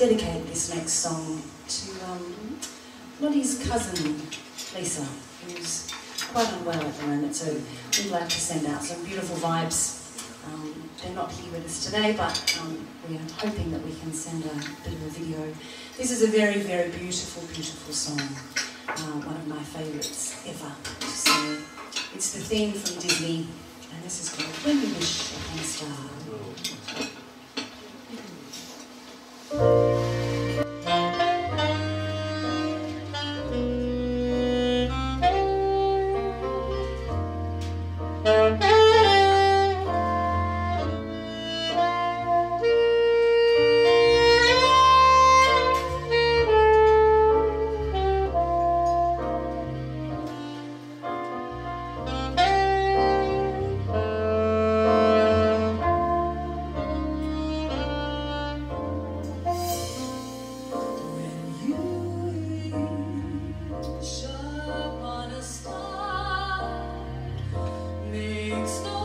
dedicate this next song to um, Lottie's cousin, Lisa, who's quite unwell at the moment, so we'd like to send out some beautiful vibes. Um, they're not here with us today, but um, we are hoping that we can send a bit of a video. This is a very, very beautiful, beautiful song. Uh, one of my favourites ever. So it's the theme from Disney, and this is called When You Wish Upon a Star. Thanks.